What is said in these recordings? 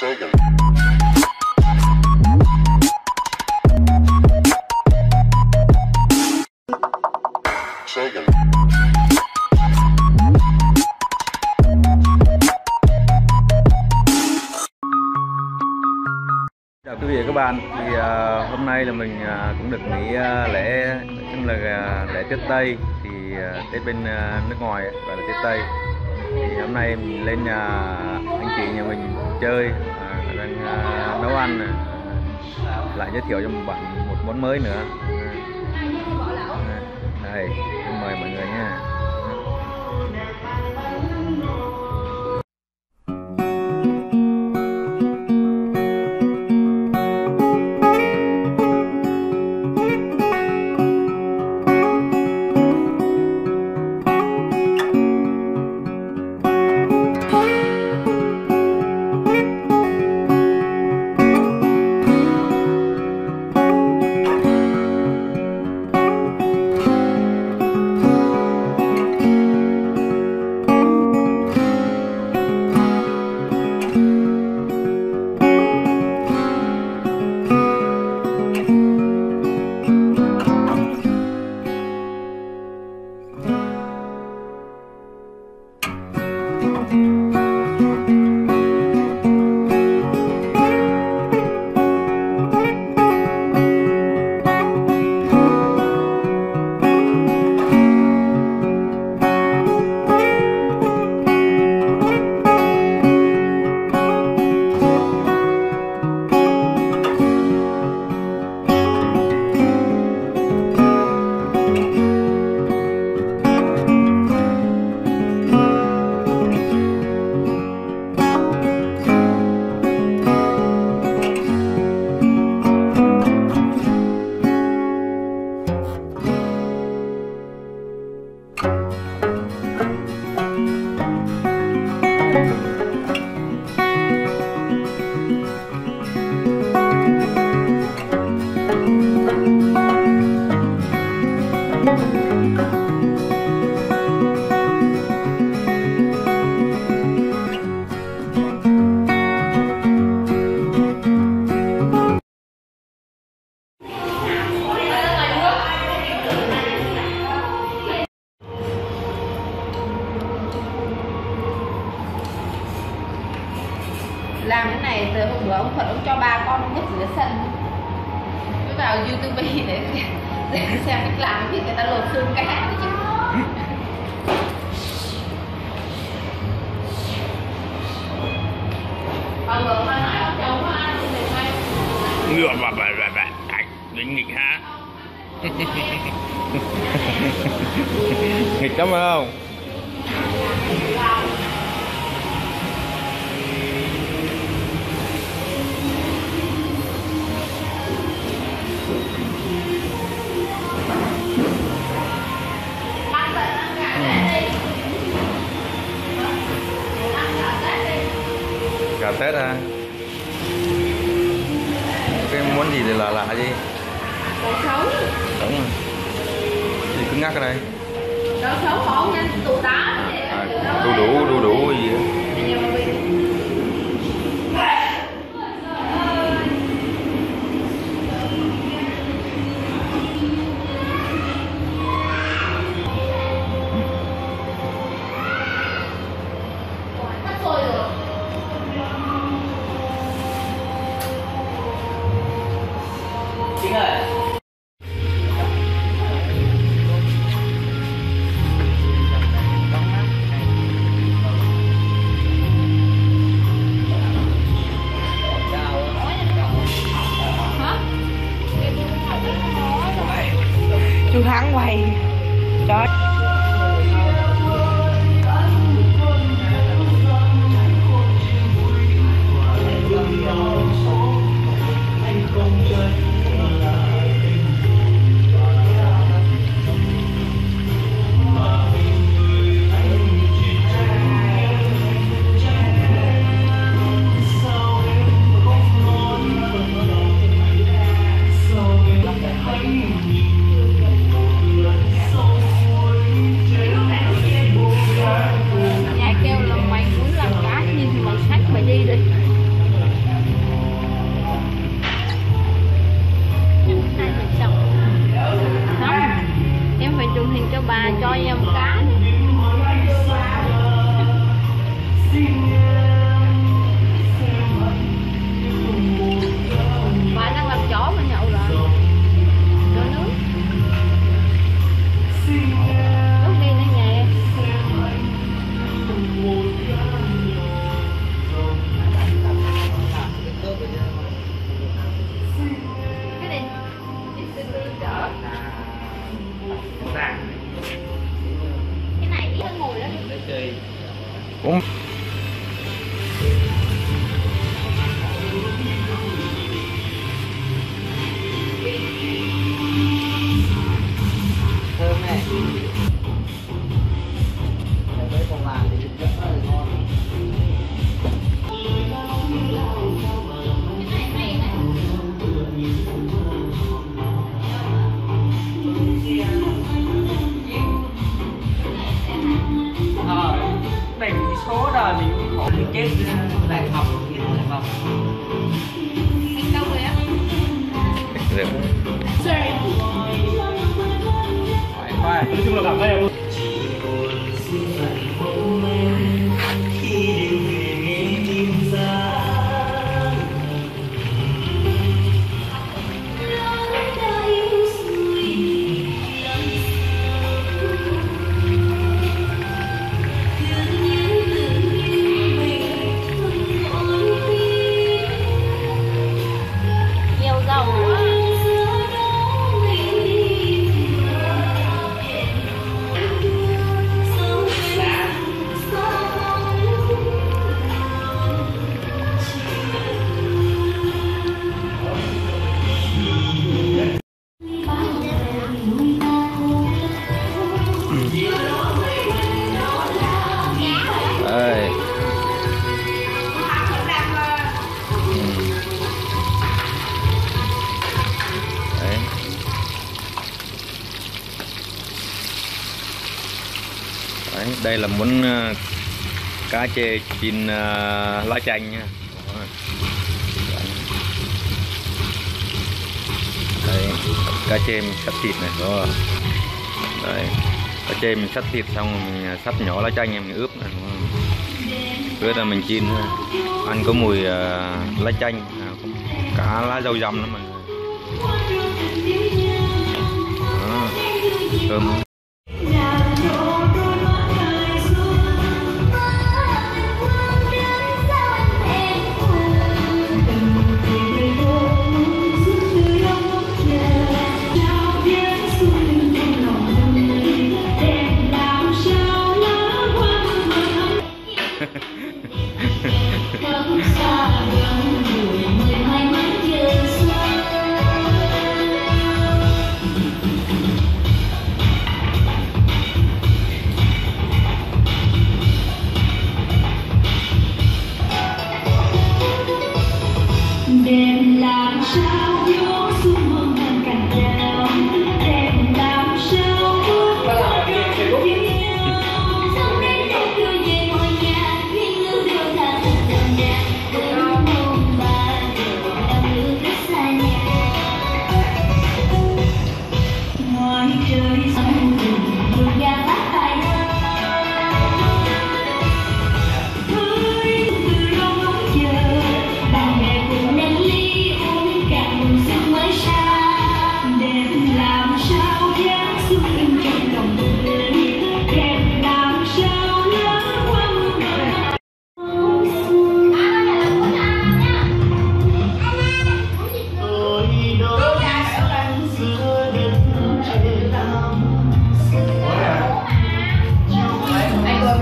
Sagan. Chào quý vị và các bạn. Thì uh, hôm nay là mình uh, cũng được nghỉ uh, lễ nói chung là uh, lễ Tết Tây thì uh, Tết bên uh, nước ngoài gọi là Tết Tây. Thì hôm nay mình lên nhà anh chị nhà mình chơi à, đang à, nấu ăn này. lại giới thiệu cho một bạn một món mới nữa. Đây, mời mọi người nha. Lắm phải không Gà Tết à Cái món gì thì lạ lạ gì xấu Đúng rồi. Gì cứng ngắc ở đây Đồ xấu bỏ nhanh tụ đó. À, Đu đủ, đu đủ gì á. Đây là món ờ, cá chê chín ờ, lá chanh nha. Đây, cá chê mình sắp thịt này đó đây, cá chê mình sắp thịt xong rồi mình ờ, sắp nhỏ lá chanh mình ướp này, đúng không? ướp là mình chiên ăn có mùi lá chanh à, cá cả lá rau dầm nữa mà Đó. thơm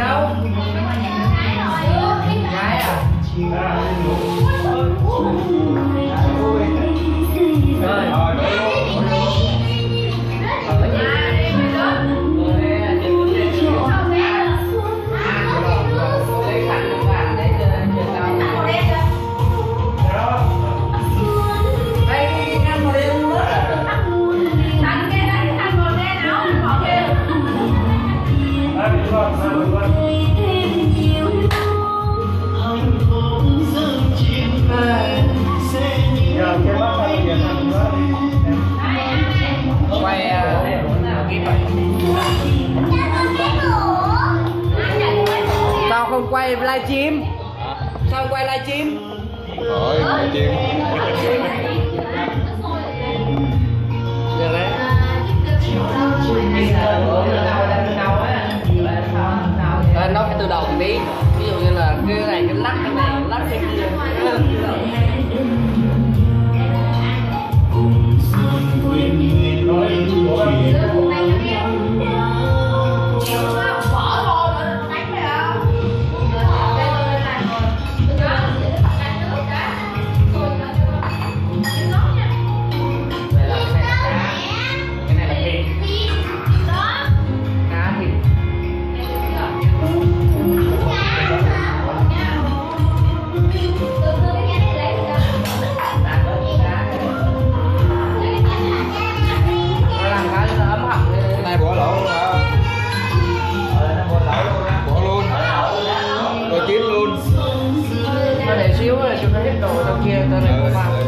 anh quay livestream sao không quay livestream Rồi, chiên được đấy. Ờ, nó phải tự động tí ví dụ như là cái này cái lắc cái này lắc cái kia để xíu rồi chúng ta hết đồ trong kia ta lại của bạn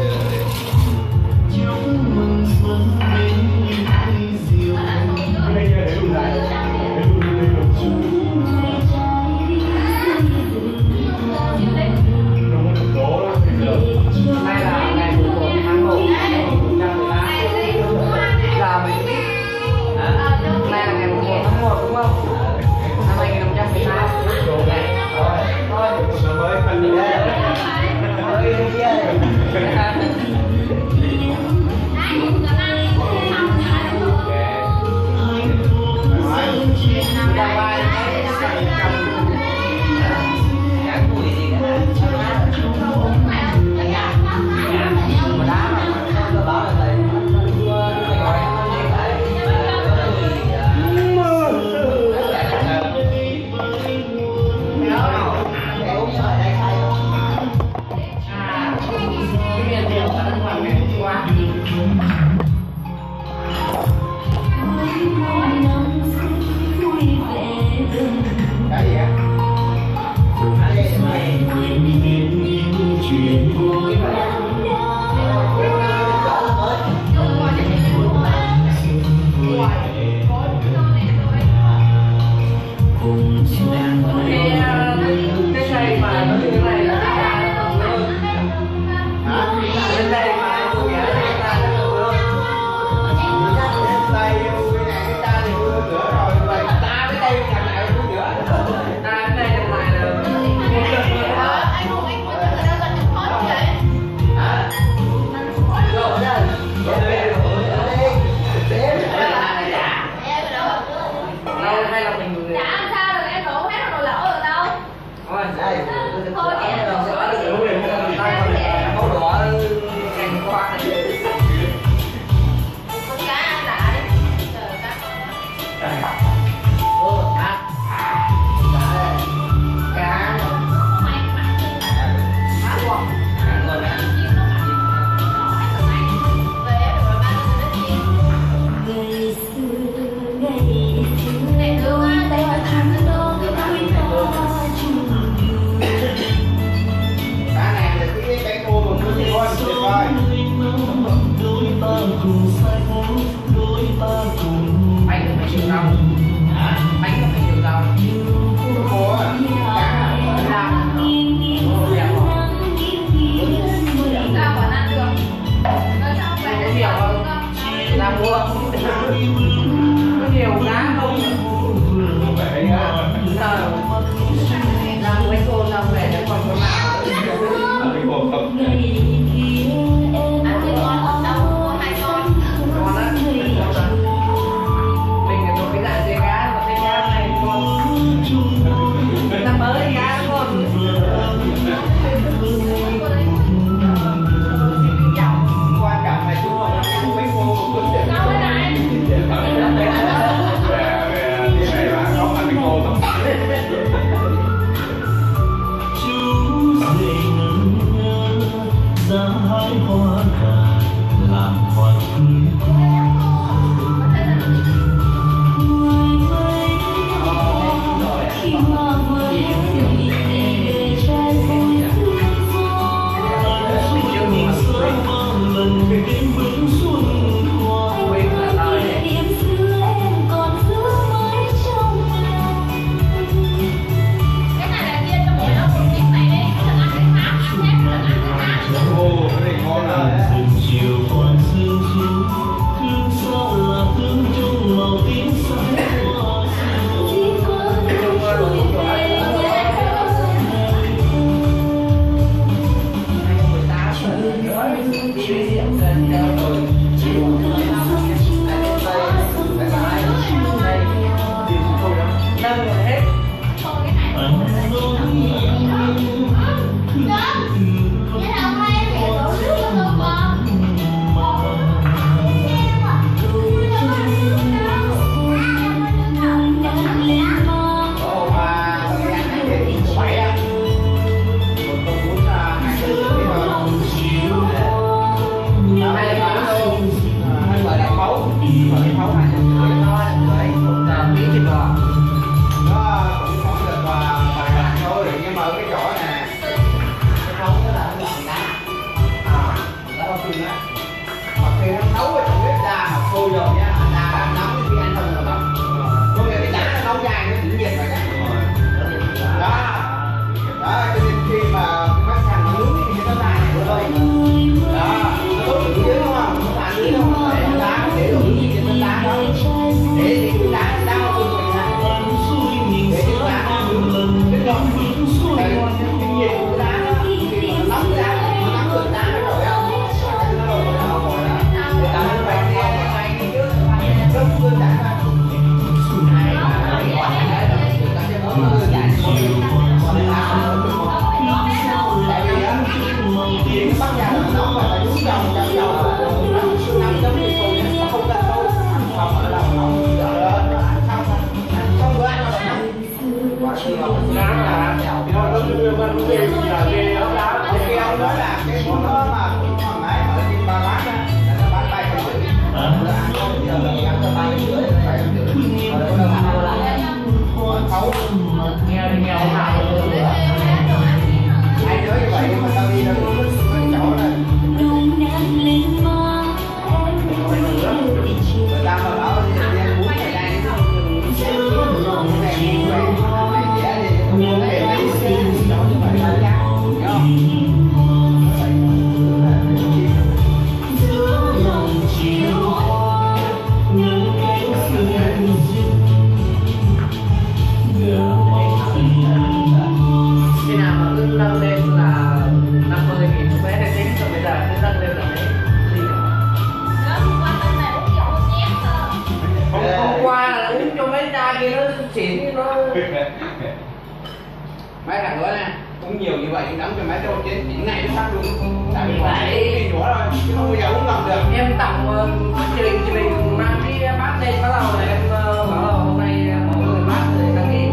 chứ không bao giờ uống lầm được em tặng ờ, uh, gia đình chị mình mang cái bát lên bắt đầu là em ờ, bảo là hôm nay ờ, mọi người bát để đăng ký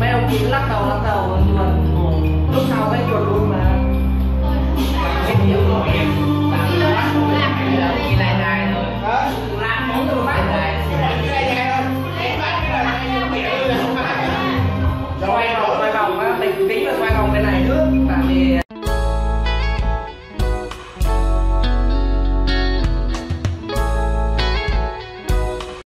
mấy ông chị lắc